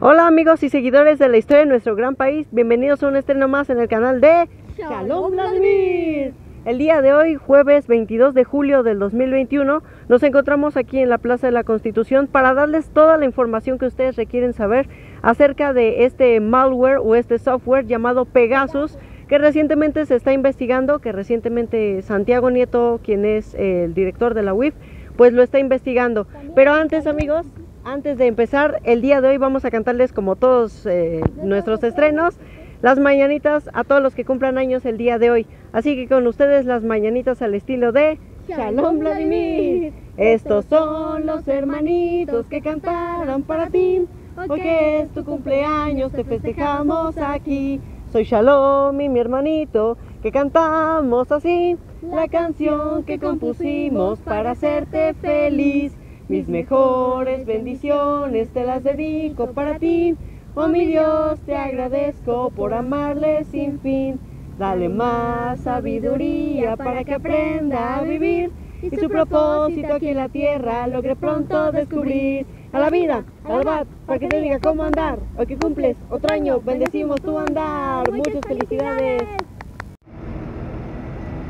Hola amigos y seguidores de la historia de nuestro gran país, bienvenidos a un estreno más en el canal de Shalom Vladimir. El día de hoy, jueves 22 de julio del 2021, nos encontramos aquí en la Plaza de la Constitución para darles toda la información que ustedes requieren saber acerca de este malware o este software llamado Pegasus que recientemente se está investigando, que recientemente Santiago Nieto, quien es el director de la UIF, pues lo está investigando. Pero antes amigos, antes de empezar, el día de hoy vamos a cantarles como todos eh, nuestros estrenos, las mañanitas a todos los que cumplan años el día de hoy. Así que con ustedes las mañanitas al estilo de Shalom Vladimir. Estos son los hermanitos que cantaron para ti. Hoy que es tu cumpleaños te festejamos aquí. Soy Shalom y mi hermanito que cantamos así la canción que compusimos para hacerte feliz. Mis mejores bendiciones te las dedico para ti. Oh mi Dios, te agradezco por amarle sin fin. Dale más sabiduría para que aprenda a vivir y su propósito aquí en la tierra logre pronto descubrir. A la vida, a la verdad, para que te diga cómo andar. Hoy que cumples otro año, bendecimos tu andar. Muchas felicidades.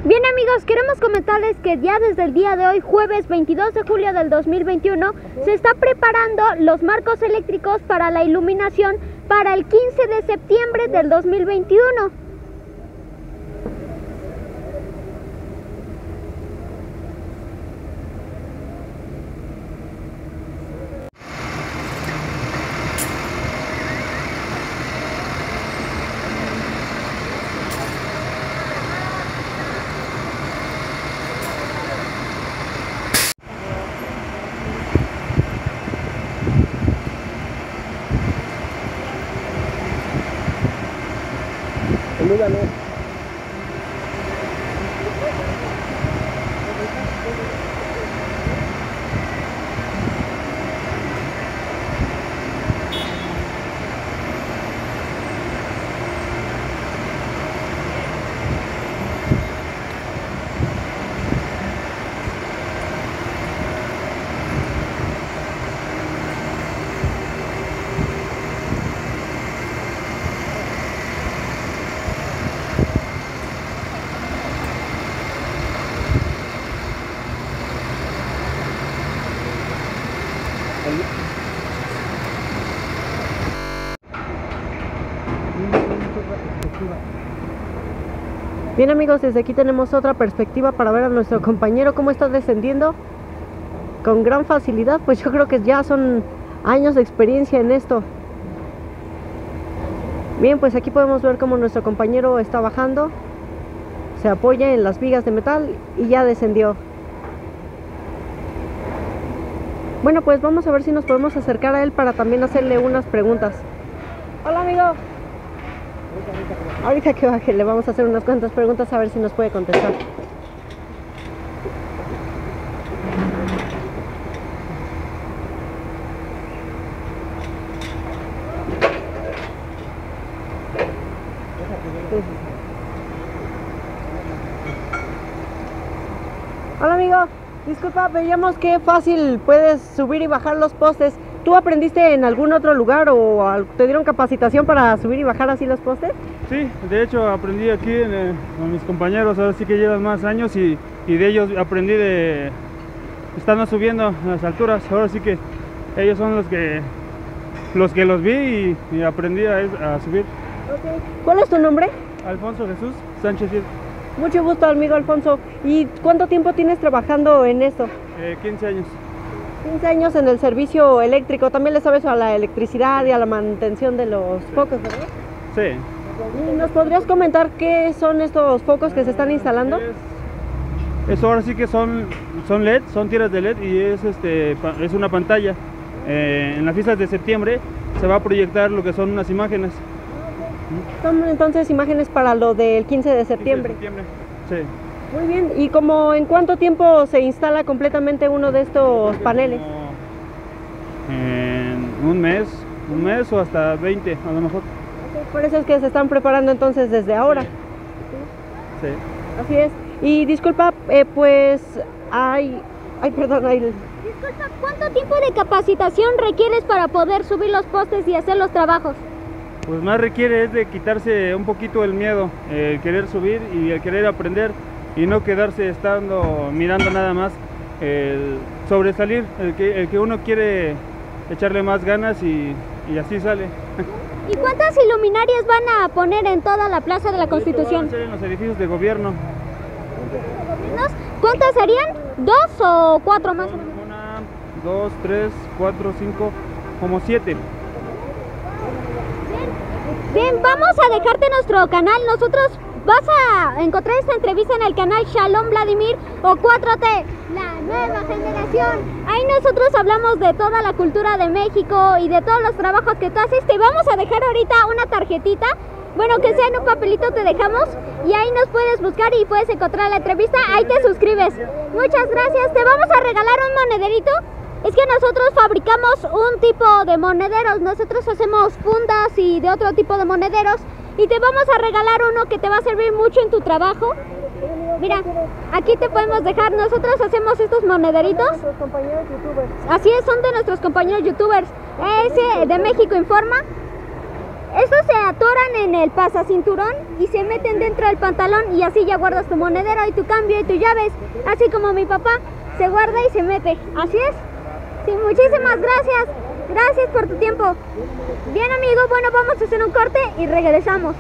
Bien amigos, queremos comentarles que ya desde el día de hoy, jueves 22 de julio del 2021, se está preparando los marcos eléctricos para la iluminación para el 15 de septiembre del 2021. Bien amigos, desde aquí tenemos otra perspectiva para ver a nuestro compañero cómo está descendiendo con gran facilidad, pues yo creo que ya son años de experiencia en esto. Bien, pues aquí podemos ver cómo nuestro compañero está bajando, se apoya en las vigas de metal y ya descendió. Bueno, pues vamos a ver si nos podemos acercar a él para también hacerle unas preguntas. Hola amigo. Ahorita que baje le vamos a hacer unas cuantas preguntas a ver si nos puede contestar. Hola amigo, disculpa, veíamos qué fácil puedes subir y bajar los postes. ¿Tú aprendiste en algún otro lugar o te dieron capacitación para subir y bajar así los postes? Sí, de hecho aprendí aquí en, eh, con mis compañeros, ahora sí que llevan más años y, y de ellos aprendí de... Están subiendo a las alturas, ahora sí que ellos son los que los que los vi y, y aprendí a, a subir. ¿Cuál es tu nombre? Alfonso Jesús Sánchez, Mucho gusto, amigo Alfonso. ¿Y cuánto tiempo tienes trabajando en esto? eh, 15 años. 15 años en el servicio eléctrico. También le sabes a la electricidad y a la mantención de los focos, ¿verdad? Sí. ¿Y ¿Nos podrías comentar qué son estos focos que se están instalando? Es- Eso ahora sí que son, son LED, son tiras de LED y es, este, es una pantalla. Eh, en las fiestas de septiembre se va a proyectar lo que son unas imágenes. Son entonces imágenes para lo del 15 de septiembre. Sí. Muy bien. ¿Y como en cuánto tiempo se instala completamente uno de estos paneles? En un mes, un mes o hasta 20 a lo mejor. Por eso es que se están preparando entonces desde ahora. Sí. Así es. Y disculpa, eh, pues hay, ay, perdón, hay Disculpa, ¿cuánto tiempo de capacitación requieres para poder subir los postes y hacer los trabajos? Pues más requiere es de quitarse un poquito el miedo, el querer subir y el querer aprender y no quedarse estando mirando nada más, el sobresalir, el que, el que uno quiere echarle más ganas y, y así sale. ¿Y cuántas iluminarias van a poner en toda la Plaza de la Constitución? En los edificios de gobierno. ¿Cuántas serían? ¿Dos o cuatro más? Una, dos, tres, cuatro, cinco, como siete. Bien, vamos a dejarte nuestro canal. Nosotros vas a encontrar esta entrevista en el canal Shalom Vladimir o 4T, la nueva generación. Ahí nosotros hablamos de toda la cultura de México y de todos los trabajos que tú haces. Te vamos a dejar ahorita una tarjetita. Bueno, que sea en un papelito te dejamos y ahí nos puedes buscar y puedes encontrar la entrevista. Ahí te suscribes. Muchas gracias. Te vamos a regalar un monederito. Es que nosotros fabricamos un tipo de monederos, nosotros hacemos fundas y de otro tipo de monederos y te vamos a regalar uno que te va a servir mucho en tu trabajo. Mira, aquí te podemos dejar, nosotros hacemos estos monederitos. Así es, son de nuestros compañeros youtubers. Ese de México Informa. Estos se atoran en el pasacinturón y se meten dentro del pantalón y así ya guardas tu monedero y tu cambio y tus llaves. Así como mi papá se guarda y se mete. Así es. Sí, muchísimas gracias. Gracias por tu tiempo. Bien amigo, bueno, vamos a hacer un corte y regresamos.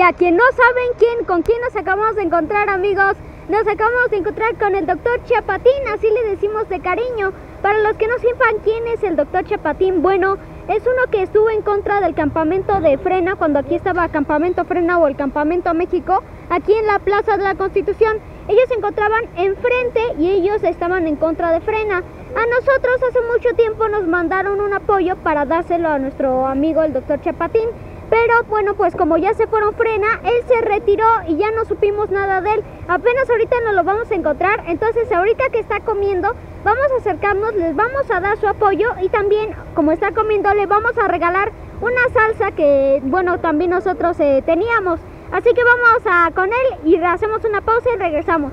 Y a quien no saben quién, con quién nos acabamos de encontrar, amigos, nos acabamos de encontrar con el doctor Chapatín, así le decimos de cariño. Para los que no sepan quién es el doctor Chapatín, bueno, es uno que estuvo en contra del campamento de Frena, cuando aquí estaba Campamento Frena o el Campamento México, aquí en la Plaza de la Constitución. Ellos se encontraban enfrente y ellos estaban en contra de Frena. A nosotros hace mucho tiempo nos mandaron un apoyo para dárselo a nuestro amigo el doctor Chapatín. Pero bueno, pues como ya se fueron frena, él se retiró y ya no supimos nada de él. Apenas ahorita nos lo vamos a encontrar. Entonces ahorita que está comiendo, vamos a acercarnos, les vamos a dar su apoyo y también, como está comiendo, le vamos a regalar una salsa que, bueno, también nosotros eh, teníamos. Así que vamos a con él y hacemos una pausa y regresamos.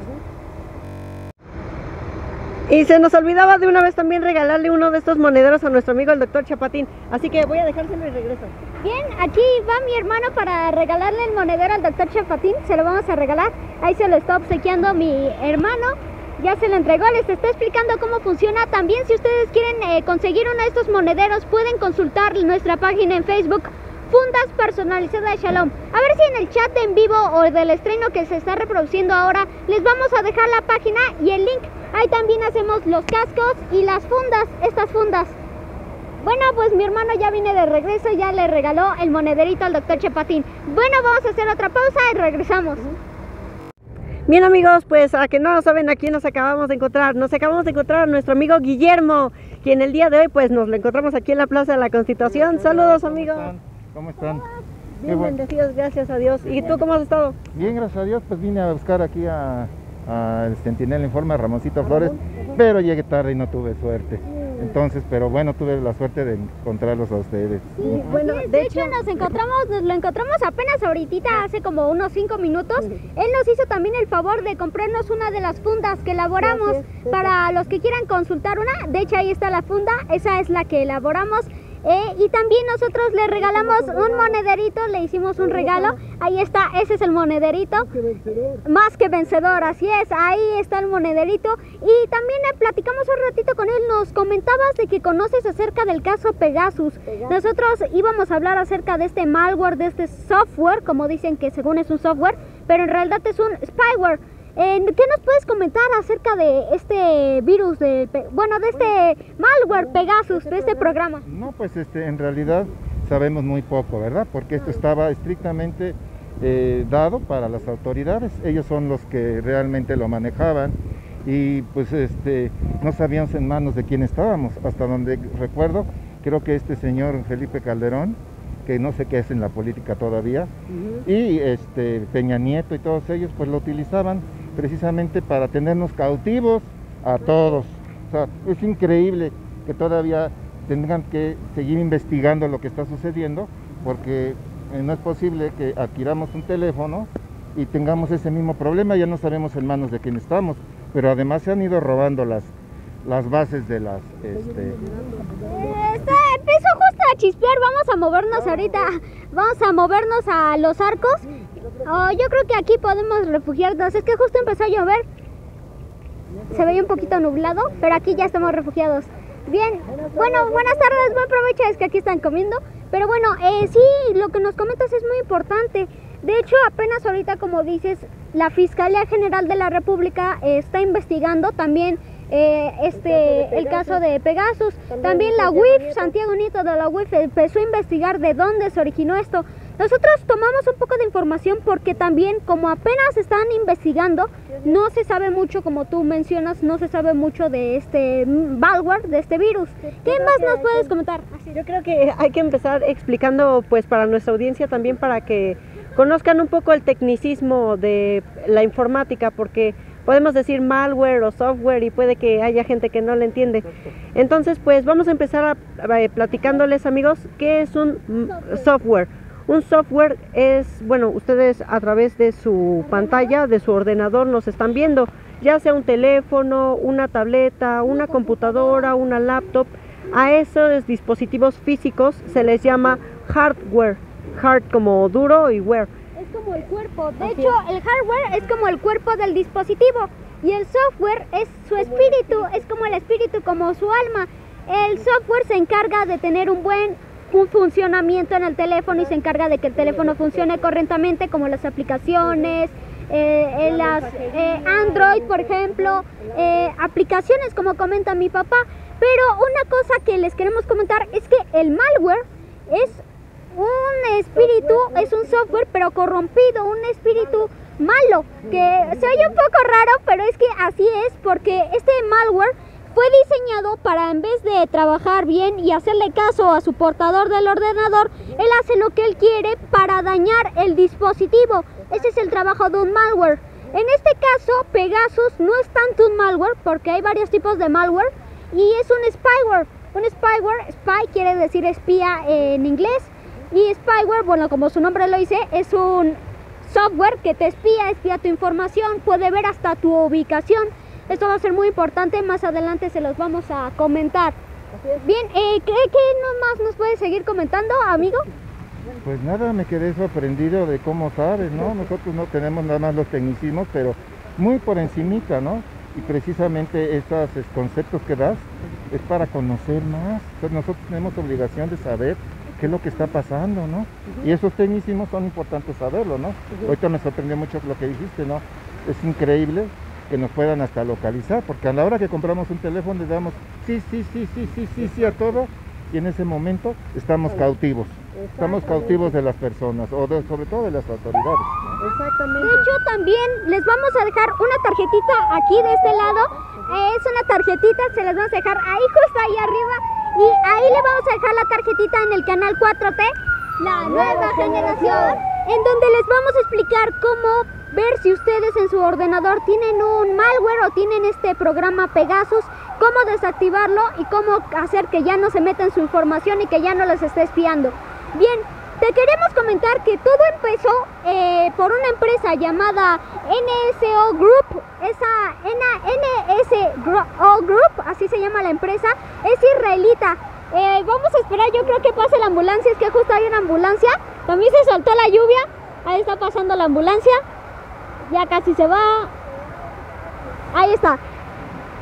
Y se nos olvidaba de una vez también regalarle uno de estos monederos a nuestro amigo el doctor Chapatín. Así que voy a dejárselo y regreso. Bien, aquí va mi hermano para regalarle el monedero al doctor Chapatín. Se lo vamos a regalar. Ahí se lo está obsequiando mi hermano. Ya se lo entregó, les está explicando cómo funciona. También si ustedes quieren eh, conseguir uno de estos monederos, pueden consultar nuestra página en Facebook. Fundas personalizadas de Shalom. A ver si en el chat en vivo o del estreno que se está reproduciendo ahora, les vamos a dejar la página y el link. Ahí también hacemos los cascos y las fundas, estas fundas. Bueno, pues mi hermano ya viene de regreso, ya le regaló el monederito al doctor Chapatín. Bueno, vamos a hacer otra pausa y regresamos. Bien amigos, pues a que no lo saben, aquí nos acabamos de encontrar. Nos acabamos de encontrar a nuestro amigo Guillermo, quien el día de hoy pues nos lo encontramos aquí en la Plaza de la Constitución. Saludos amigos. ¿Cómo están? Bien bueno. bendecidos, gracias a Dios. ¿Y tú cómo has estado? Bien, gracias a Dios, pues vine a buscar aquí a, a el Centinela Informe, a Ramoncito Flores, pero llegué tarde y no tuve suerte. Entonces, pero bueno, tuve la suerte de encontrarlos a ustedes. Sí, bueno, de de hecho, hecho nos encontramos, nos lo encontramos apenas ahorita, hace como unos 5 minutos. Él nos hizo también el favor de comprarnos una de las fundas que elaboramos gracias. para los que quieran consultar una. De hecho ahí está la funda, esa es la que elaboramos. Eh, y también nosotros le regalamos un monederito, le hicimos un regalo. Ahí está, ese es el monederito. Más que vencedor, así es, ahí está el monederito. Y también eh, platicamos un ratito con él, nos comentabas de que conoces acerca del caso Pegasus. Nosotros íbamos a hablar acerca de este malware, de este software, como dicen que según es un software, pero en realidad es un spyware. ¿Qué nos puedes comentar acerca de este virus, de, bueno, de este malware Pegasus, de este programa? No, pues este, en realidad sabemos muy poco, ¿verdad? Porque esto estaba estrictamente eh, dado para las autoridades. Ellos son los que realmente lo manejaban y pues este, no sabíamos en manos de quién estábamos. Hasta donde recuerdo, creo que este señor Felipe Calderón, que no sé qué es en la política todavía, y este Peña Nieto y todos ellos pues lo utilizaban precisamente para tenernos cautivos a todos. O sea, es increíble que todavía tengan que seguir investigando lo que está sucediendo, porque eh, no es posible que adquiramos un teléfono y tengamos ese mismo problema, ya no sabemos en manos de quién estamos, pero además se han ido robando las, las bases de las... Este... empezó justo a chispear, vamos a movernos ahorita, vamos a movernos a los arcos Oh, yo creo que aquí podemos refugiarnos. Es que justo empezó a llover. Se veía un poquito nublado, pero aquí ya estamos refugiados. Bien, bueno, buenas tardes, buen provecho, es que aquí están comiendo. Pero bueno, eh, sí, lo que nos comentas es muy importante. De hecho, apenas ahorita, como dices, la Fiscalía General de la República está investigando también eh, este, el caso de Pegasus. También la UIF, Santiago Nito de la UIF, empezó a investigar de dónde se originó esto. Nosotros tomamos un poco de información porque también como apenas están investigando, no se sabe mucho, como tú mencionas, no se sabe mucho de este malware, de este virus. ¿Qué más nos puedes comentar? Yo creo que hay que empezar explicando pues para nuestra audiencia también para que conozcan un poco el tecnicismo de la informática porque podemos decir malware o software y puede que haya gente que no le entiende. Entonces, pues vamos a empezar a, eh, platicándoles amigos qué es un software. Un software es, bueno, ustedes a través de su pantalla, de su ordenador nos están viendo, ya sea un teléfono, una tableta, una computadora, una laptop. A esos dispositivos físicos se les llama hardware, hard como duro y wear. Es como el cuerpo. De hecho, el hardware es como el cuerpo del dispositivo y el software es su espíritu, es como el espíritu, como su alma. El software se encarga de tener un buen un funcionamiento en el teléfono y se encarga de que el teléfono funcione correctamente, como las aplicaciones, eh, las eh, Android, por ejemplo, eh, aplicaciones como comenta mi papá. Pero una cosa que les queremos comentar es que el malware es un espíritu, es un software, pero corrompido, un espíritu malo, que se oye un poco raro, pero es que así es, porque este malware fue diseñado para en vez de trabajar bien y hacerle caso a su portador del ordenador, él hace lo que él quiere para dañar el dispositivo. Ese es el trabajo de un malware. En este caso, Pegasus no es tanto un malware porque hay varios tipos de malware y es un spyware. Un spyware, spy quiere decir espía en inglés y spyware, bueno, como su nombre lo dice, es un software que te espía, espía tu información, puede ver hasta tu ubicación. Esto va a ser muy importante, más adelante se los vamos a comentar. Bien, eh, ¿qué, más nos puedes seguir comentando, amigo? Pues nada, me quedé sorprendido de cómo sabes, ¿no? Nosotros no tenemos nada más los tecnicismos, pero muy por encimita, ¿no? Y precisamente estos conceptos que das es para conocer más. nosotros tenemos obligación de saber qué es lo que está pasando, ¿no? Y esos tecnicismos son importantes saberlo, ¿no? Ahorita me sorprendió mucho lo que dijiste, ¿no? Es increíble que nos puedan hasta localizar, porque a la hora que compramos un teléfono le damos sí, sí, sí, sí, sí, sí, sí a todo y en ese momento estamos cautivos. Estamos cautivos de las personas o sobre todo de las autoridades. Exactamente. De hecho, también les vamos a dejar una tarjetita aquí de este lado. es una tarjetita, se las vamos a dejar ahí justo ahí arriba. Y ahí le vamos a dejar la tarjetita en el canal 4T, la nueva generación, en donde les vamos a explicar cómo ver si ustedes en su ordenador tienen un malware o tienen este programa Pegasus, cómo desactivarlo y cómo hacer que ya no se meta en su información y que ya no les esté espiando. Bien, te queremos comentar que todo empezó eh, por una empresa llamada NSO Group. Esa NSO Group, así se llama la empresa, es israelita. Eh, vamos a esperar, yo creo que pase la ambulancia, es que justo hay una ambulancia. También se soltó la lluvia, ahí está pasando la ambulancia. Ya casi se va. Ahí está.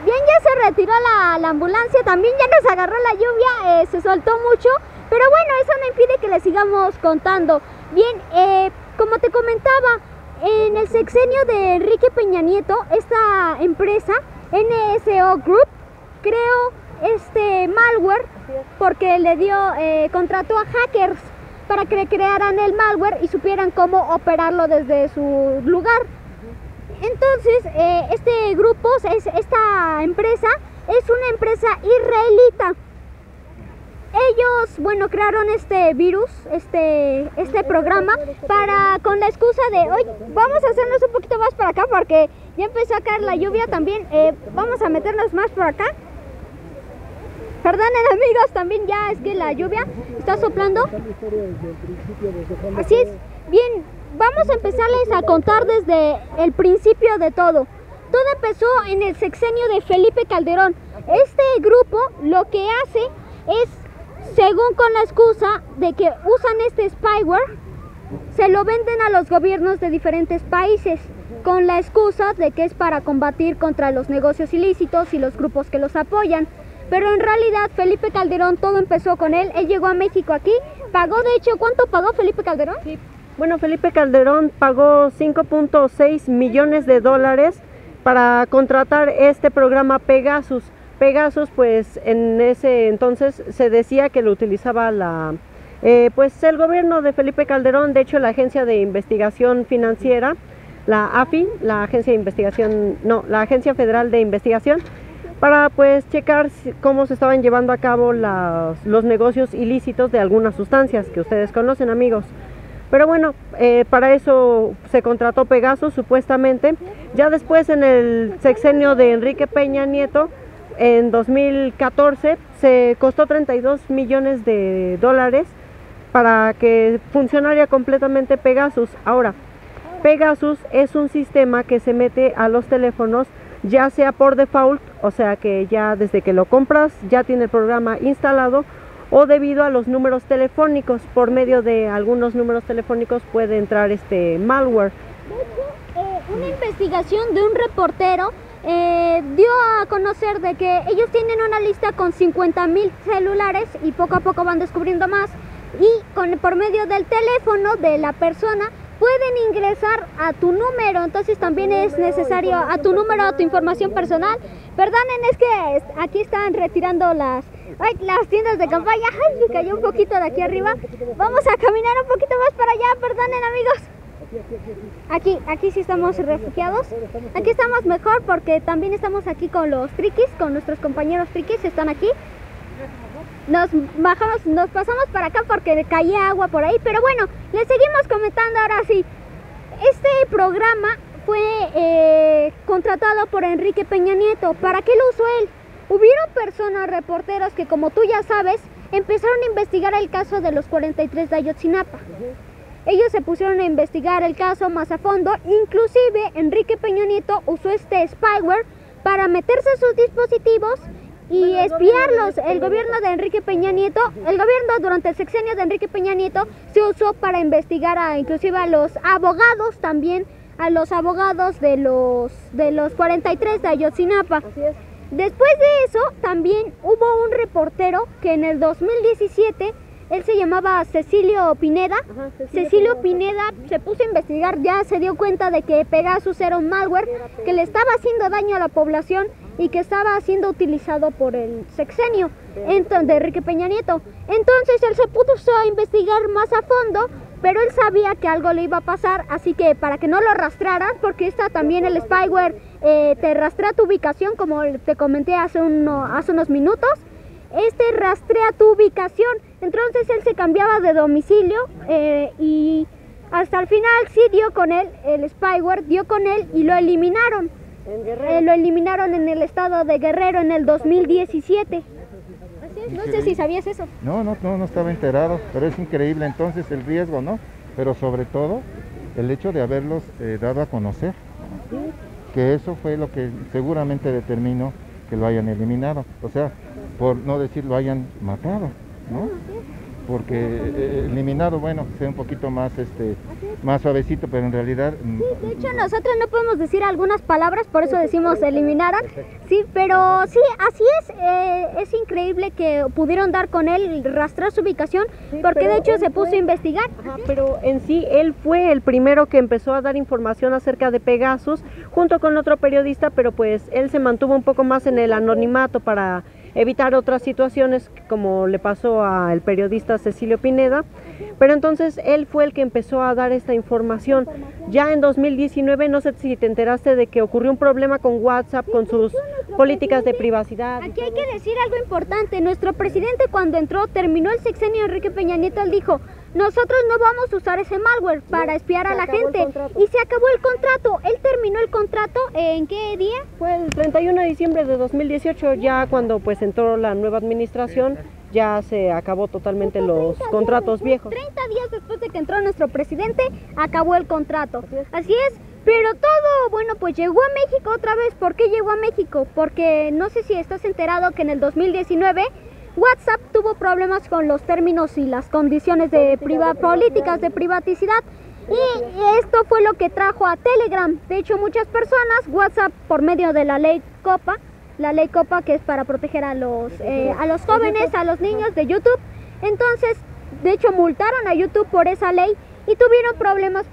Bien, ya se retiró la, ambulancia, también ya nos agarró la lluvia, eh, se soltó mucho. Pero bueno, eso no impide que le sigamos contando. Bien, eh, como te comentaba, en el sexenio de Enrique Peña Nieto, esta empresa, NSO Group, creó este malware porque le dio, eh, contrató a hackers para que crearan el malware y supieran cómo operarlo desde su lugar. Entonces, eh, este grupo, es, esta empresa, es una empresa israelita ellos, bueno, crearon este virus, este, este programa, para, con la excusa de, hoy vamos a hacernos un poquito más para acá porque ya empezó a caer la lluvia también, eh, vamos a meternos más por acá. Perdonen amigos, también ya es que la lluvia está soplando. Así es, bien, vamos a empezarles a contar desde el principio de todo. Todo empezó en el sexenio de Felipe Calderón. Este grupo lo que hace es según con la excusa de que usan este spyware, se lo venden a los gobiernos de diferentes países con la excusa de que es para combatir contra los negocios ilícitos y los grupos que los apoyan. Pero en realidad Felipe Calderón todo empezó con él. Él llegó a México aquí, pagó de hecho, ¿cuánto pagó Felipe Calderón? Bueno, Felipe Calderón pagó 5.6 millones de dólares para contratar este programa Pegasus. Pegasus, pues en ese entonces se decía que lo utilizaba la, eh, pues el gobierno de Felipe Calderón, de hecho la agencia de investigación financiera, la AFI, la agencia de investigación, no, la agencia federal de investigación, para pues checar cómo se estaban llevando a cabo los negocios ilícitos de algunas sustancias que ustedes conocen amigos. Pero bueno, eh, para eso se contrató Pegasus supuestamente. Ya después en el sexenio de Enrique Peña Nieto, en 2014 se costó 32 millones de dólares para que funcionara completamente Pegasus. Ahora, Pegasus es un sistema que se mete a los teléfonos ya sea por default, o sea que ya desde que lo compras ya tiene el programa instalado, o debido a los números telefónicos, por medio de algunos números telefónicos puede entrar este malware. Eh, una investigación de un reportero eh, dio a conocer de que ellos tienen una lista con 50 mil celulares y poco a poco van descubriendo más y con, por medio del teléfono de la persona pueden ingresar a tu número, entonces también es necesario a tu número, a tu información personal. Perdonen, es que aquí están retirando las, las tiendas de campaña. Ay, me cayó un poquito de aquí arriba. Vamos a caminar un poquito más para allá, perdonen amigos. Aquí, aquí sí estamos refugiados. Aquí estamos mejor porque también estamos aquí con los triquis, con nuestros compañeros triquis, están aquí. Nos bajamos, nos pasamos para acá porque caía agua por ahí, pero bueno, les seguimos comentando ahora sí. Este programa fue eh, contratado por Enrique Peña Nieto. ¿Para qué lo usó él? Hubieron personas, reporteros que como tú ya sabes, empezaron a investigar el caso de los 43 de Ayotzinapa. Ellos se pusieron a investigar el caso más a fondo, inclusive Enrique Peña Nieto usó este spyware para meterse a sus dispositivos y espiarlos. El gobierno de Enrique Peña Nieto, el gobierno durante el sexenio de Enrique Peña Nieto se usó para investigar a inclusive a los abogados también, a los abogados de los de los 43 de Ayotzinapa. Después de eso, también hubo un reportero que en el 2017 él se llamaba Cecilio Pineda. Cecilio, Pineda se puso a investigar, ya se dio cuenta de que Pegasus era un malware que le estaba haciendo daño a la población y que estaba siendo utilizado por el sexenio de Enrique Peña Nieto. Entonces él se puso a investigar más a fondo, pero él sabía que algo le iba a pasar, así que para que no lo rastrearan, porque está también el spyware eh, te rastrea tu ubicación, como te comenté hace, hace unos minutos, este rastrea tu ubicación. Entonces él se cambiaba de domicilio eh, y hasta el final sí dio con él, el spyware dio con él y lo eliminaron. Eh, lo eliminaron en el estado de Guerrero en el 2017. no sé si sabías eso. No, no, no, no estaba enterado, pero es increíble entonces el riesgo, ¿no? Pero sobre todo el hecho de haberlos eh, dado a conocer, que eso fue lo que seguramente determinó que lo hayan eliminado. O sea, por no decir lo hayan matado, ¿no? Porque eh, eliminado, bueno, sea un poquito más este más suavecito, pero en realidad... Mm, sí, de hecho nosotros no podemos decir algunas palabras, por eso decimos eliminaron, sí, pero sí, así es, eh, es increíble que pudieron dar con él, rastrear su ubicación, porque de hecho se puso a investigar. pero en sí, él fue el primero que empezó a dar información acerca de Pegasus, junto con otro periodista, pero pues él se mantuvo un poco más en el anonimato para evitar otras situaciones como le pasó al periodista Cecilio Pineda. Pero entonces él fue el que empezó a dar esta información. Ya en 2019, no sé si te enteraste de que ocurrió un problema con WhatsApp, con sus políticas de privacidad. Aquí hay que decir algo importante. Nuestro presidente cuando entró, terminó el sexenio Enrique Peña Nieto, él dijo, nosotros no vamos a usar ese malware para espiar a la gente. Y se acabó el contrato. Él terminó el contrato en qué día? Fue el 31 de diciembre de 2018, ya cuando pues entró la nueva administración, ya se acabó totalmente los contratos viejos. 30 días después de que entró nuestro presidente, acabó el contrato. Así es. Pero todo, bueno, pues llegó a México otra vez. ¿Por qué llegó a México? Porque no sé si estás enterado que en el 2019 WhatsApp tuvo problemas con los términos y las condiciones de políticas de privaticidad y esto fue lo que trajo a Telegram. De hecho, muchas personas, WhatsApp por medio de la ley COPA, la ley COPA que es para proteger a los, eh, a los jóvenes, a los niños de YouTube. Entonces, de hecho, multaron a YouTube por esa ley y tuvieron problemas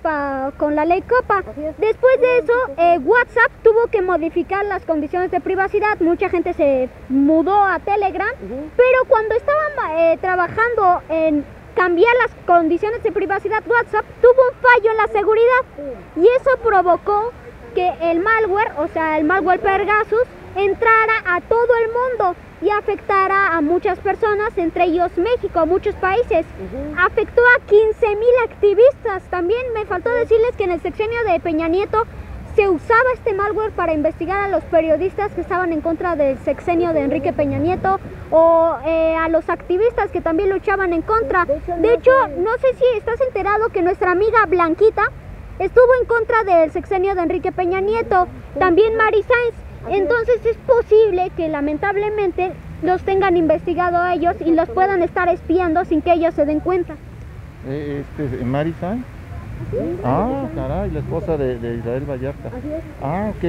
con la ley COPA. Después de eso, eh, WhatsApp tuvo que modificar las condiciones de privacidad. Mucha gente se mudó a Telegram, pero cuando estaban eh, trabajando en cambiar las condiciones de privacidad, WhatsApp tuvo un fallo en la seguridad y eso provocó que el malware, o sea, el malware Pegasus, entrara a todo el mundo y afectara a muchas personas, entre ellos México, a muchos países. Afectó a 15 mil activistas. También me faltó decirles que en el sexenio de Peña Nieto se usaba este malware para investigar a los periodistas que estaban en contra del sexenio de Enrique Peña Nieto o eh, a los activistas que también luchaban en contra. De hecho, no sé si estás enterado que nuestra amiga Blanquita estuvo en contra del sexenio de Enrique Peña Nieto, también Mari Sainz. Entonces es posible que lamentablemente los tengan investigado a ellos y los puedan estar espiando sin que ellos se den cuenta. Eh, este, Marisan. Ah, caray, la esposa de, Israel Vallarta. Ah, ok.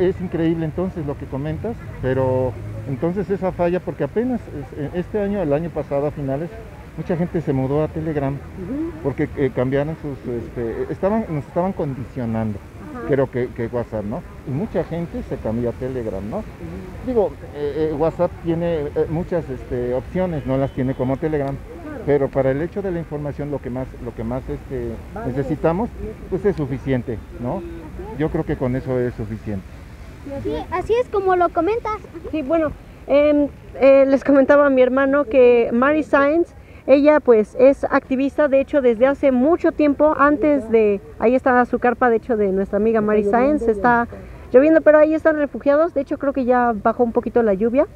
es increíble entonces lo que comentas, pero entonces esa falla, porque apenas eh, este año, el año pasado a finales, mucha gente se mudó a Telegram porque eh, cambiaron sus, este, estaban, nos estaban condicionando creo que, WhatsApp, ¿no? Y mucha gente se cambió a Telegram, ¿no? Digo, eh, eh, WhatsApp tiene eh, muchas este, opciones, no las tiene como Telegram, pero para el hecho de la información lo que más, lo que más este, necesitamos, pues es suficiente, ¿no? Yo creo que con eso es suficiente. Sí, así es como lo comentas. Sí, bueno, em, les comentaba a mi hermano que Mary Science ella pues es activista, de hecho, desde hace mucho tiempo, antes de, ahí está su carpa, de hecho, de nuestra amiga Mary Sáenz, está lloviendo, pero ahí están refugiados, de hecho creo que ya bajó un poquito la lluvia.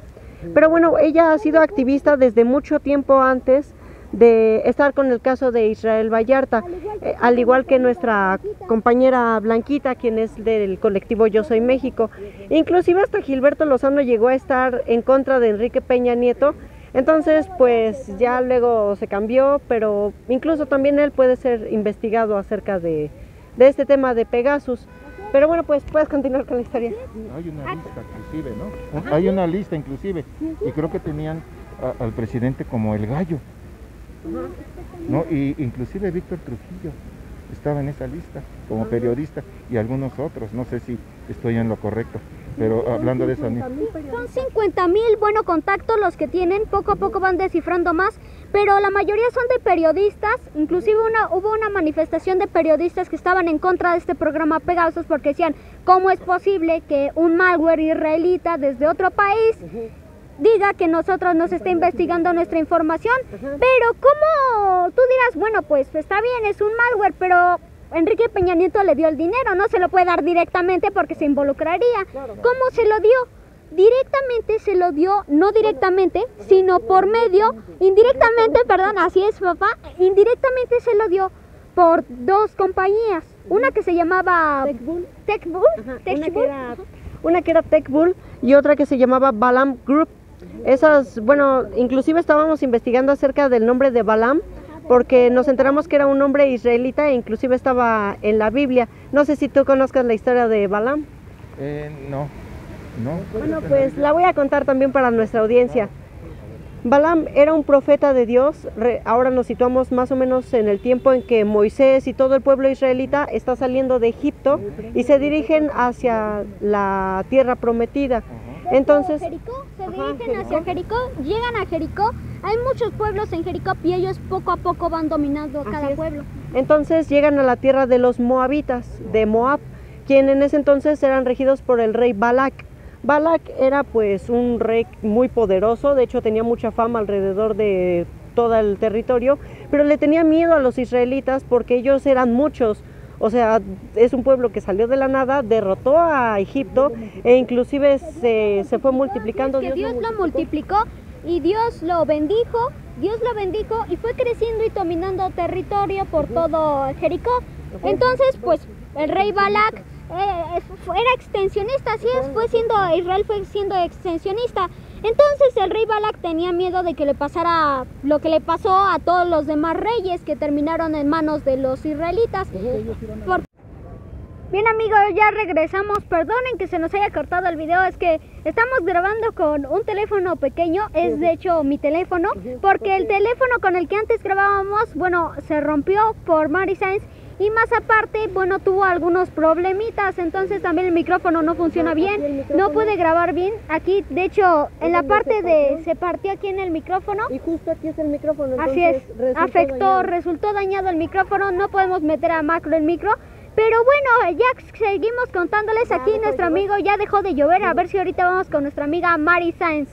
Pero bueno, ella ha sido activista desde mucho tiempo antes de estar con el caso de Israel Vallarta, eh, al igual que nuestra compañera Blanquita, quien es del colectivo Yo Soy México. Inclusive hasta Gilberto Lozano llegó a estar en contra de Enrique Peña Nieto entonces, pues ya luego se cambió, pero incluso también él puede ser investigado acerca de, este tema de Pegasus. Pero bueno, pues puedes continuar con la historia. Hay una lista inclusive, ¿no? Hay una lista inclusive. Y creo que tenían al presidente como el gallo. ¿no? Y inclusive Víctor Trujillo estaba en esa lista como periodista y algunos otros. No sé si estoy en lo correcto. Pero hablando de esa... Son 50 mil, bueno, contactos los que tienen, poco a poco van descifrando más, pero la mayoría son de periodistas, inclusive una, hubo una manifestación de periodistas que estaban en contra de este programa Pegasus porque decían, ¿cómo es posible que un malware israelita desde otro país diga que nosotros nos está investigando nuestra información? Pero ¿cómo tú dirás, bueno, pues está bien, es un malware, pero Enrique Peña Nieto le dio el dinero, no se lo puede dar directamente porque se involucraría. ¿Cómo se lo dio? Directamente se lo dio, no directamente, sino por medio, indirectamente, perdón, así es papá, indirectamente se lo dio por dos compañías. Una que se llamaba TechBull. una, que era, una que era TechBull y otra que se llamaba Balam Group Esas, bueno, inclusive estábamos investigando acerca del nombre de Balaam porque nos enteramos que era un hombre israelita e inclusive estaba en la Biblia. No sé si tú conozcas la historia de Balaam. Eh, no, no. Bueno, pues la voy a contar también para nuestra audiencia. Balaam era un profeta de Dios. Re- ahora nos situamos más o menos en el tiempo en que Moisés y todo el pueblo israelita está saliendo de Egipto y se dirigen hacia la tierra prometida. Entonces, Jericó, se dirigen hacia Jericó, llegan a Jericó. Hay muchos pueblos en Jericó y ellos poco a poco van dominando Así cada es. pueblo. entonces llegan a la tierra de los moabitas, de Moab, quien en ese entonces eran regidos por el rey Balak. Balak era pues un rey muy poderoso, de hecho tenía mucha fama alrededor de todo el territorio, pero le tenía miedo a los israelitas porque ellos eran muchos. O sea, es un pueblo que salió de la nada, derrotó a Egipto e inclusive se, se fue multiplicando. que Dios lo multiplicó y Dios lo bendijo, Dios lo bendijo y fue creciendo y dominando territorio por todo Jericó. Entonces, pues el rey Balak eh, era extensionista, así es, fue siendo, Israel fue siendo extensionista. Entonces el rey Balak tenía miedo de que le pasara lo que le pasó a todos los demás reyes que terminaron en manos de los israelitas. Bien amigos, ya regresamos. Perdonen que se nos haya cortado el video, es que estamos grabando con un teléfono pequeño, es de hecho mi teléfono, porque el teléfono con el que antes grabábamos, bueno, se rompió por Mari Sainz y más aparte, bueno, tuvo algunos problemitas, entonces también el micrófono no funciona bien, no pude grabar bien. Aquí, de hecho, en la parte de se partió aquí en el micrófono. Y justo aquí es el micrófono. Así es, afectó, dañado. resultó dañado el micrófono, no podemos meter a macro el micro. Pero bueno, ya seguimos contándoles aquí nuestro amigo ya dejó de llover, a ver si ahorita vamos con nuestra amiga Mari Sáenz.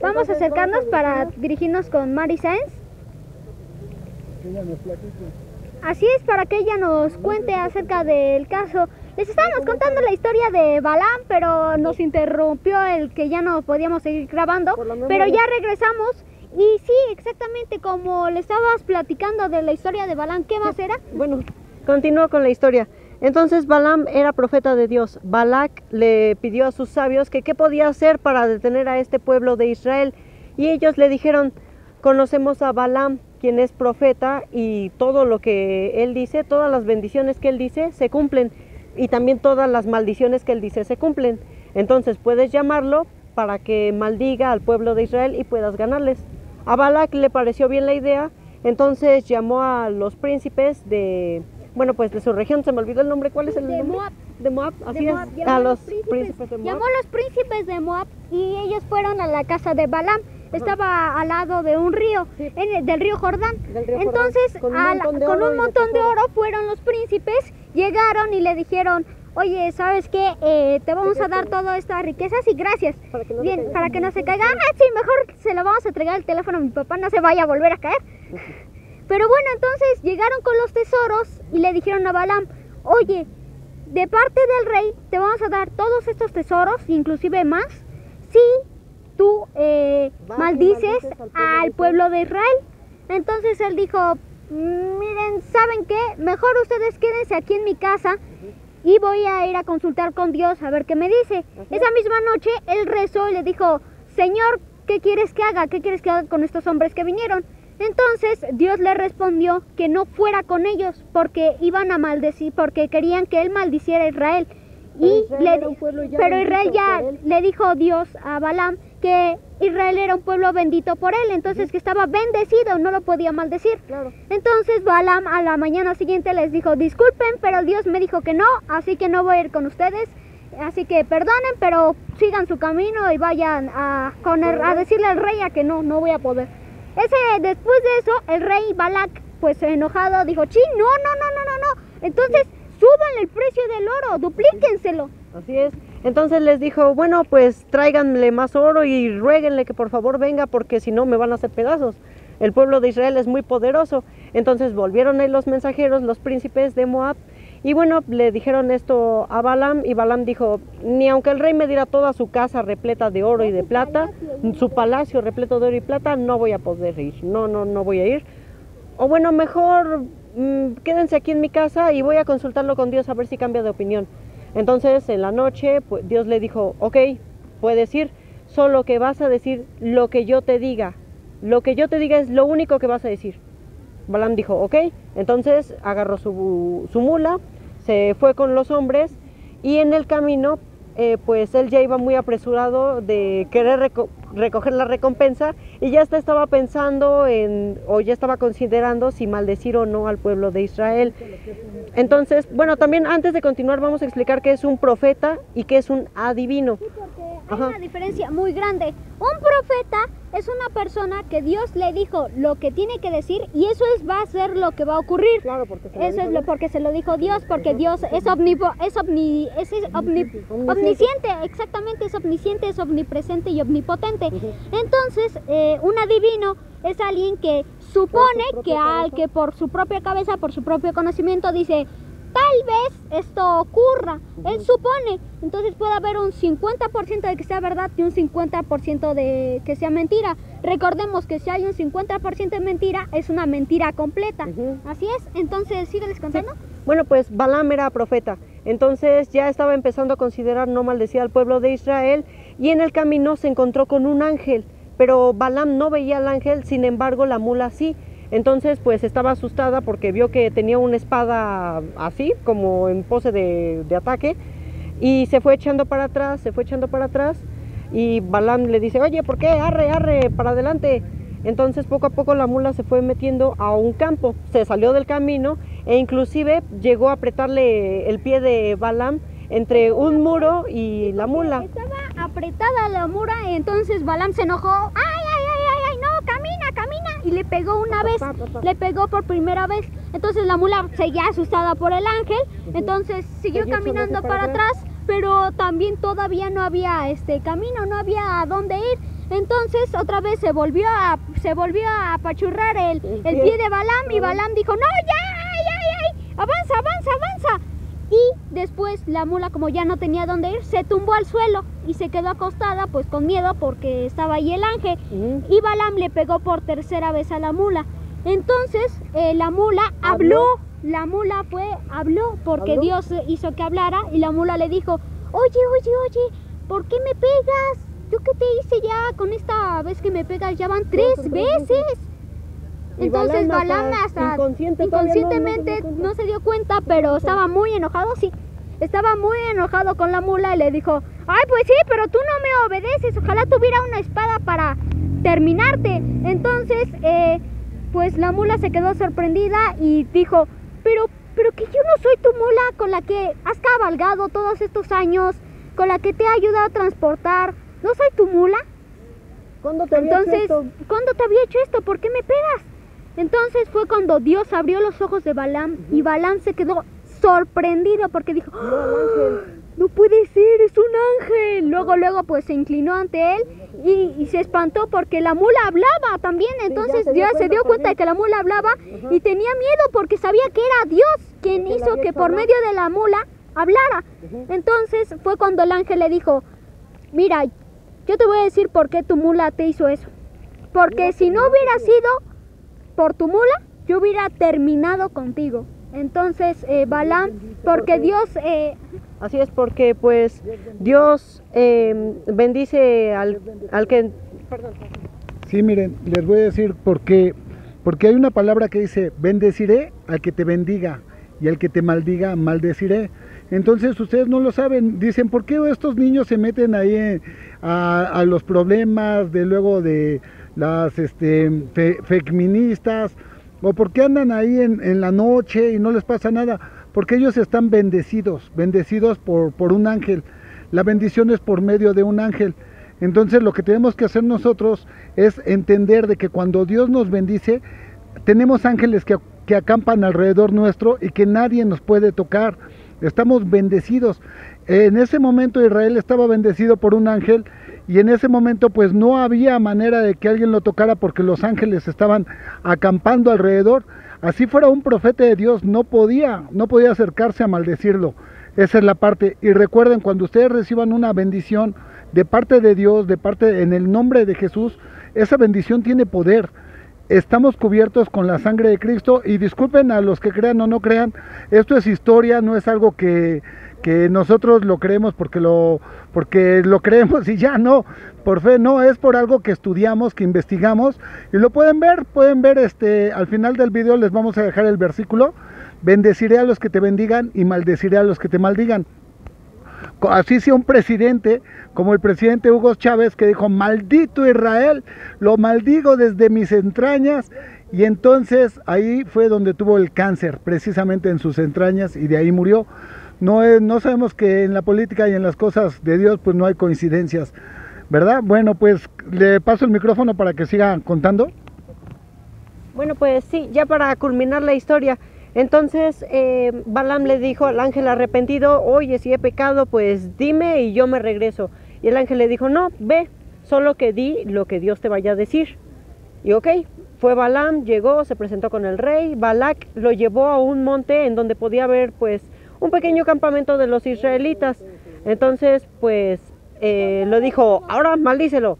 Vamos a acercarnos para dirigirnos con Mari Sáenz. Así es, para que ella nos cuente acerca del caso. Les estábamos contando la historia de Balam, pero nos interrumpió el que ya no podíamos seguir grabando. Pero ya regresamos. Y sí, exactamente como le estabas platicando de la historia de Balam, ¿qué más era? Bueno, continúo con la historia. Entonces Balaam era profeta de Dios. Balak le pidió a sus sabios que qué podía hacer para detener a este pueblo de Israel. Y ellos le dijeron, conocemos a Balaam, quien es profeta, y todo lo que él dice, todas las bendiciones que él dice, se cumplen. Y también todas las maldiciones que él dice se cumplen. Entonces puedes llamarlo para que maldiga al pueblo de Israel y puedas ganarles. A Balak le pareció bien la idea, entonces llamó a los príncipes de, bueno, pues de su región, se me olvidó el nombre, ¿cuál es el De nombre? Moab. De Moab, así de Moab. es, Llamó a los príncipes, príncipes de Moab. Llamó a los príncipes de Moab y ellos fueron a la casa de Balaam. Estaba al lado de un río, Sí. en el- del río Jordán. Del río Entonces, Jordán, con un la- montón de con oro un y de montón de tesoro. oro fueron los príncipes, llegaron y le dijeron, oye, ¿sabes qué? Eh, te vamos a dar todas estas riquezas y gracias. Para que no se Bien, caiga. para que no se caiga. Ah, sí, mejor se lo vamos a entregar el teléfono a mi papá, no se vaya a volver a caer. Pero bueno, entonces llegaron con los tesoros y le dijeron a Balaam, oye, de parte del rey te vamos a dar todos estos tesoros, inclusive más, si tú eh, maldices al pueblo de Israel. Entonces él dijo, "Mm, miren, ¿saben qué? Mejor ustedes quédense aquí en mi casa y voy a ir a consultar con Dios a ver qué me dice. Esa misma noche él rezó y le dijo, Señor, ¿qué quieres que haga? ¿Qué quieres que haga con estos hombres que vinieron? Entonces Dios le respondió que no fuera con ellos porque iban a maldecir, porque querían que él maldiciera a Israel. Pero Y Israel le pueblo ya pero Israel ya le dijo Dios a Balaam que Israel era un pueblo bendito por él, entonces que estaba bendecido, no lo podía maldecir. Claro. Entonces Balaam a la mañana siguiente les dijo, disculpen, pero Dios me dijo que no, así que no voy a ir con ustedes. Así que perdonen, pero sigan su camino y vayan a, con el- a decirle al rey a que no, no voy a poder. Ese, después de eso, el rey Balak, pues enojado, dijo, sí, no, no, no, no, no, no. Entonces, suban el precio del oro, duplíquenselo. Así es. Entonces les dijo, bueno, pues tráiganle más oro y ruéguenle que por favor venga porque si no me van a hacer pedazos. El pueblo de Israel es muy poderoso. Entonces volvieron ahí los mensajeros, los príncipes de Moab. Y bueno, le dijeron esto a Balaam y Balaam dijo, ni aunque el rey me diera toda su casa repleta de oro y de plata, su palacio repleto de oro y plata, no voy a poder ir. No, no, no voy a ir. O bueno, mejor mm, quédense aquí en mi casa y voy a consultarlo con Dios a ver si cambia de opinión. Entonces, en la noche, pues, Dios le dijo, ok, puedes ir, solo que vas a decir lo que yo te diga. Lo que yo te diga es lo único que vas a decir. Balaam dijo, ok, entonces agarró su, su mula, se fue con los hombres y en el camino eh, pues él ya iba muy apresurado de querer recoger la recompensa y ya estaba pensando en, o ya estaba considerando si maldecir o no al pueblo de Israel. Entonces, bueno, también antes de continuar vamos a explicar qué es un profeta y qué es un adivino. Sí, porque hay una diferencia muy grande. Un profeta es una persona que Dios le dijo lo que tiene que decir y eso es va a ser lo que va a ocurrir. Claro, porque se lo eso dijo es lo, porque se lo dijo Dios, porque Dios es omnipo, es omni, es, es omni- omnisciente, exactamente es omnisciente, es omnipresente y omnipotente. Entonces, eh, un adivino es alguien que supone que al que por su propia cabeza, por su propio conocimiento dice tal vez esto ocurra. Él supone. Entonces puede haber un 50% de que sea verdad y un 50% de que sea mentira. Recordemos que si hay un 50% de mentira, es una mentira completa. Así es. Entonces, sígueles contando. Bueno, pues Balaam era profeta, entonces ya estaba empezando a considerar no maldecir al pueblo de Israel y en el camino se encontró con un ángel, pero Balaam no veía al ángel, sin embargo la mula sí. Entonces pues estaba asustada porque vio que tenía una espada así, como en pose de, ataque, y se fue echando para atrás, se fue echando para atrás y Balaam le dice, oye, ¿por qué? Arre, arre, para adelante. Entonces poco a poco la mula se fue metiendo a un campo, se salió del camino e inclusive llegó a apretarle el pie de Balaam entre un muro y la mula. Estaba apretada la mura, entonces Balaam se enojó. ¡Ay, ay, ay, ay, Y le pegó una vez, le pegó por primera vez. Entonces la mula seguía asustada por el ángel, entonces siguió caminando para atrás, pero también todavía no había este camino, no había a dónde ir. Entonces otra vez se volvió a se volvió a apachurrar el, El pie. de Balaam y Balaam dijo, "No, ya, ay, ay, ay, avanza, avanza, avanza." Y después la mula, como ya no tenía dónde ir, se tumbó al suelo y se quedó acostada, pues con miedo porque estaba ahí el ángel. Ujú. Y Balaam le pegó por tercera vez a la mula. Entonces eh, la mula habló. La mula fue, habló porque ¿Habló? Dios hizo que hablara y la mula le dijo, oye, oye, oye, ¿por qué me pegas? ¿Yo qué te hice ya con esta vez que me pegas? Ya van tres tres veces. Entonces Balaam hasta inconsciente no- no inconscientemente no se dio cuenta, pero estaba muy enojado, sí. Estaba muy enojado con la mula y le dijo, ay, pues sí, pero tú no me obedeces, ojalá tuviera una espada para terminarte. Entonces, eh, pues la mula se quedó sorprendida y dijo, pero, pero que yo no soy tu mula con la que has cabalgado todos estos años, con la que te ha ayudado a transportar, ¿no soy tu mula? ¿Cuándo te había hecho Entonces, esto? ¿cuándo te había hecho esto? ¿Por qué me pegas? Entonces fue cuando Dios abrió los ojos de Balaam y Balaam se quedó sorprendido porque dijo, ángel. no puede ser, es un ángel. Luego, luego pues se inclinó ante él y, y se espantó porque la mula hablaba también. Entonces se dio ya se dio cuenta de que la mula hablaba y tenía miedo porque sabía que era Dios quien hizo que por medio de la mula hablara. Entonces fue cuando el ángel le dijo, mira, yo te voy a decir por qué tu mula te hizo eso. Porque si no hubiera sido por tu mula, yo hubiera terminado contigo. Entonces, eh, Balaam, porque Dios, eh, Así es porque pues Dios eh, bendice al, al que... Perdón. Sí, miren, les voy a decir por qué. Porque hay una palabra que dice, bendeciré al que te bendiga y al que te maldiga, maldeciré. Entonces ustedes no lo saben, dicen, ¿por qué estos niños se meten ahí eh, a, a los problemas de luego de las este, fe- feministas? ¿O por qué andan ahí en, en la noche y no les pasa nada? Porque ellos están bendecidos, bendecidos por, por un ángel. La bendición es por medio de un ángel. Entonces lo que tenemos que hacer nosotros es entender de que cuando Dios nos bendice, tenemos ángeles que, que acampan alrededor nuestro y que nadie nos puede tocar. Estamos bendecidos. En ese momento Israel estaba bendecido por un ángel y en ese momento pues no había manera de que alguien lo tocara porque los ángeles estaban acampando alrededor. Así fuera un profeta de Dios, no podía, no podía acercarse a maldecirlo. Esa es la parte. Y recuerden, cuando ustedes reciban una bendición de parte de Dios, de parte en el nombre de Jesús, esa bendición tiene poder. estamos cubiertos con la sangre de Cristo y disculpen a los que crean o no crean, esto es historia, no es algo que, que nosotros lo creemos porque lo, porque lo creemos y ya no, por fe no, es por algo que estudiamos, que investigamos y lo pueden ver, pueden ver este, al final del video les vamos a dejar el versículo, bendeciré a los que te bendigan y maldeciré a los que te maldigan. Así sea un presidente como el presidente Hugo Chávez que dijo, maldito Israel, lo maldigo desde mis entrañas y entonces ahí fue donde tuvo el cáncer, precisamente en sus entrañas y de ahí murió. No, no sabemos que en la política y en las cosas de Dios pues no hay coincidencias, ¿verdad? Bueno, pues le paso el micrófono para que siga contando. Bueno, pues sí, ya para culminar la historia. Entonces eh, Balaam le dijo al ángel arrepentido, oye, si he pecado, pues dime y yo me regreso. Y el ángel le dijo, no, ve, solo que di lo que Dios te vaya a decir. Y ok, fue Balaam, llegó, se presentó con el rey, Balak lo llevó a un monte en donde podía ver pues un pequeño campamento de los israelitas. Entonces pues eh, lo dijo, ahora maldícelo.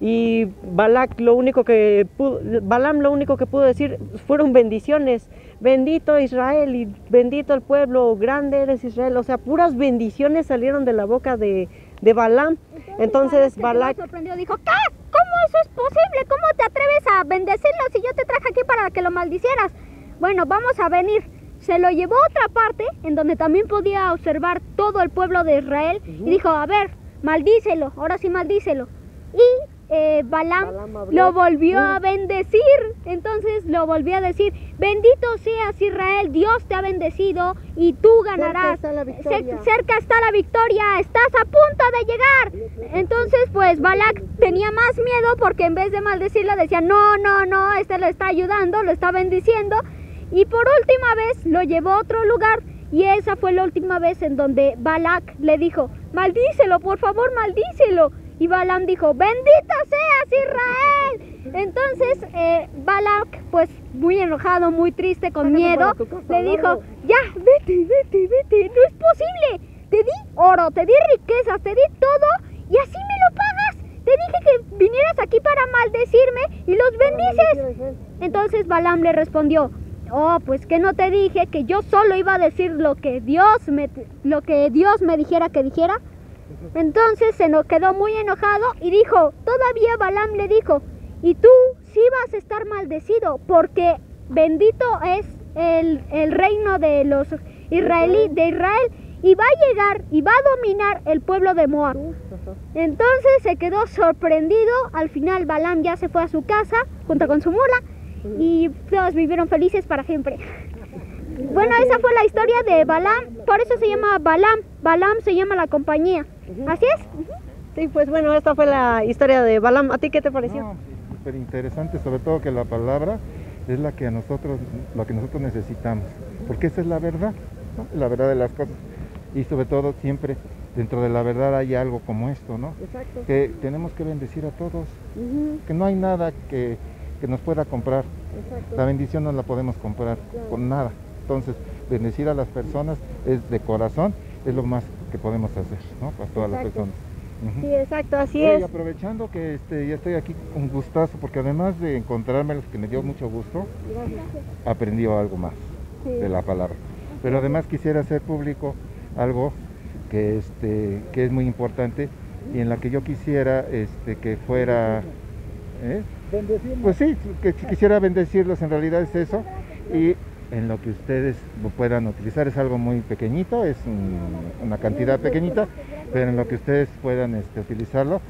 Y Balak lo único que pudo, Balaam lo único que pudo decir fueron bendiciones. Bendito Israel y bendito el pueblo, grande eres Israel. O sea, puras bendiciones salieron de la boca de, de Balaam. Entonces, Balak sorprendió, dijo, ¿qué? ¿Cómo eso es posible? ¿Cómo te atreves a bendecirlo si yo te traje aquí para que lo maldicieras? Bueno, vamos a venir. Se lo llevó a otra parte en donde también podía observar todo el pueblo de Israel y dijo, a ver, maldícelo, ahora sí maldícelo. Y eh, Balaam, lo volvió a bendecir. Entonces lo volvió a decir, bendito seas Israel, Dios te ha bendecido y tú ganarás. Cerca está la victoria. cerca está la victoria, estás a punto de llegar. Entonces pues Balak tenía más miedo porque en vez de maldecirlo decía, no, no, no, este lo está ayudando, lo está bendiciendo. Y por última vez lo llevó a otro lugar y esa fue la última vez en donde Balak le dijo, maldícelo, por favor, maldícelo. Y Balaam dijo, bendito seas Israel. Entonces eh, Balak, pues muy enojado, muy triste, con miedo, le dijo, ya, vete, vete, vete, no es posible. Te di oro, te di riquezas, te di todo y así me lo pagas. Te dije que vinieras aquí para maldecirme y los bendices. Entonces Balaam le respondió, oh, pues que no te dije que yo solo iba a decir lo que Dios me, lo que Dios me dijera que dijera. Entonces se nos quedó muy enojado y dijo, todavía Balaam le dijo, y tú sí vas a estar maldecido, porque bendito es el, el reino de los israelí, de Israel, y va a llegar y va a dominar el pueblo de Moab. Entonces se quedó sorprendido, al final Balaam ya se fue a su casa junto con su mula y todos vivieron felices para siempre. Bueno, esa fue la historia de Balaam, por eso se llama Balaam, Balaam se llama la compañía. ¿Así es? Sí, pues bueno, esta fue la historia de Balaam. ¿A ti qué te pareció? No, súper interesante, sobre todo que la palabra es la que a nosotros, lo que nosotros necesitamos, porque esa es la verdad, ¿no? la verdad de las cosas. Y sobre todo siempre dentro de la verdad hay algo como esto, ¿no? Exacto. Que tenemos que bendecir a todos, que no hay nada que, que nos pueda comprar. exacto. La bendición no la podemos comprar con nada. Entonces, bendecir a las personas es de corazón, es lo más que podemos hacer, ¿no? Para todas las personas. Sí, exacto, así Oye, y es. aprovechando que este, ya estoy aquí con gustazo, porque además de encontrarme, que me dio mucho gusto, aprendí algo más de la palabra. Pero además quisiera hacer público algo que, este, que es muy importante y en la que yo quisiera este, que fuera... ¿eh? Pues sí, que si quisiera bendecirlos, en realidad es eso. Y en lo que ustedes lo puedan utilizar es algo muy pequeñito, es un- una cantidad pequeñita, pero en lo que ustedes puedan este, utilizarlo,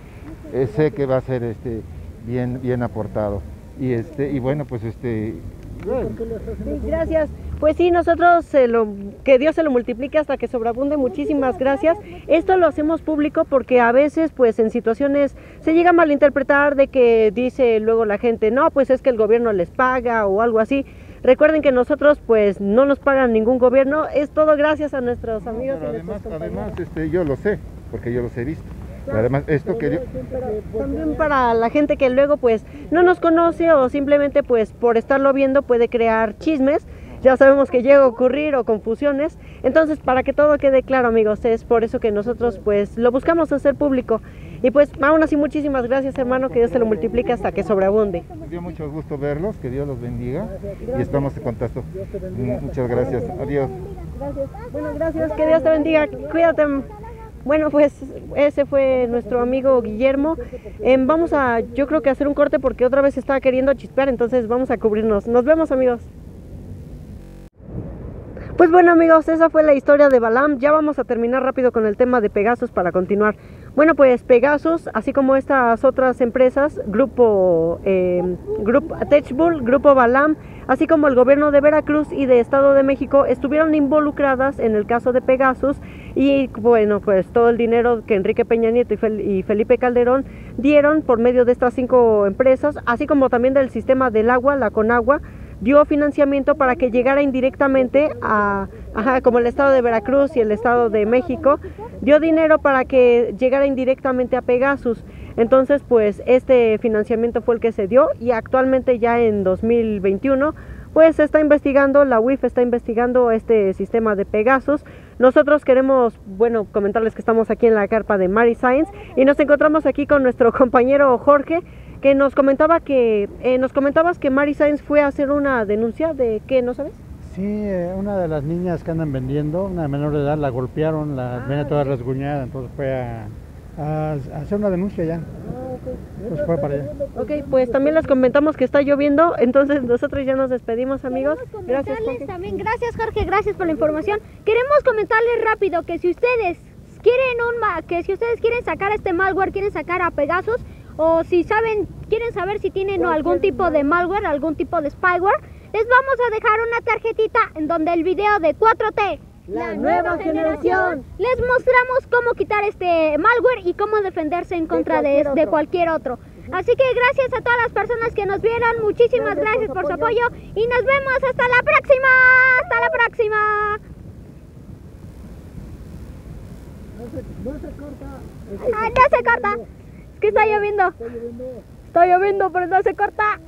eh, sé que va a ser este, bien, bien aportado. Y, este, y bueno, pues este... bueno, Sí, gracias. Pues sí, nosotros se lo, que Dios se lo multiplique hasta que sobreabunde. Muchísimas gracias. Esto lo hacemos público porque a veces, pues en situaciones se llega a malinterpretar de que dice luego la gente, no, pues es que el gobierno les paga o algo así. Recuerden que nosotros, pues no nos pagan ningún gobierno. Es todo gracias a nuestros amigos y además, nuestros además este, yo lo sé, porque yo los he visto. Además, esto que yo... También para la gente que luego pues no nos conoce o simplemente pues por estarlo viendo puede crear chismes. Ya sabemos que llega a ocurrir o confusiones. Entonces para que todo quede claro amigos, es por eso que nosotros pues lo buscamos hacer público. Y pues aún así muchísimas gracias hermano, que Dios te lo multiplique hasta que sobreabunde. Me dio mucho gusto verlos, que Dios los bendiga y estamos en contacto. Muchas gracias. Adiós. Bueno, gracias, que Dios te bendiga. Cuídate. Bueno, pues ese fue nuestro amigo Guillermo. Em, vamos a, yo creo que hacer un corte porque otra vez está queriendo chispear, entonces vamos a cubrirnos. Nos vemos amigos. Pues bueno amigos, esa fue la historia de Balam. Ya vamos a terminar rápido con el tema de Pegasus para continuar. Bueno, pues Pegasus, así como estas otras empresas, Grupo, eh, Grupo Techbull, Grupo Balam, así como el gobierno de Veracruz y de Estado de México, estuvieron involucradas en el caso de Pegasus y bueno, pues todo el dinero que Enrique Peña Nieto y Felipe Calderón dieron por medio de estas cinco empresas, así como también del sistema del agua, la Conagua, dio financiamiento para que llegara indirectamente a, como el estado de Veracruz y el estado de México, dio dinero para que llegara indirectamente a Pegasus. Entonces, pues este financiamiento fue el que se dio y actualmente ya en 2021, pues está investigando, la UIF está investigando este sistema de Pegasus. Nosotros queremos, bueno, comentarles que estamos aquí en la carpa de Mary Science y nos encontramos aquí con nuestro compañero Jorge, que nos comentaba que eh, nos comentabas que Mary Sainz fue a hacer una denuncia de qué, ¿no sabes? Sí, eh, una de las niñas que andan vendiendo, una de menor de edad, la golpearon, la ah, venía toda rasguñada, entonces fue a, hacer una denuncia ya. Ah, pues fue para allá. Ok, pues también les comentamos que está lloviendo, entonces nosotros ya nos despedimos, amigos. Gracias, Jorge. También, gracias, Jorge, gracias por la información. Queremos comentarles rápido que si ustedes quieren un que si ustedes quieren sacar este malware, quieren sacar a Pegasus, o si saben, quieren saber si tienen algún tipo de malware, algún tipo de spyware, les vamos a dejar una tarjetita en donde el video de 4T, la, nueva generación, les mostramos cómo quitar este malware y cómo defenderse en contra de, de, cualquier otro. Así que gracias a todas las personas que nos vieron, muchísimas gracias, por su apoyo y nos vemos hasta la próxima. Hasta la próxima. No se, corta. no se corta que está lloviendo. Está lloviendo, pero no se corta.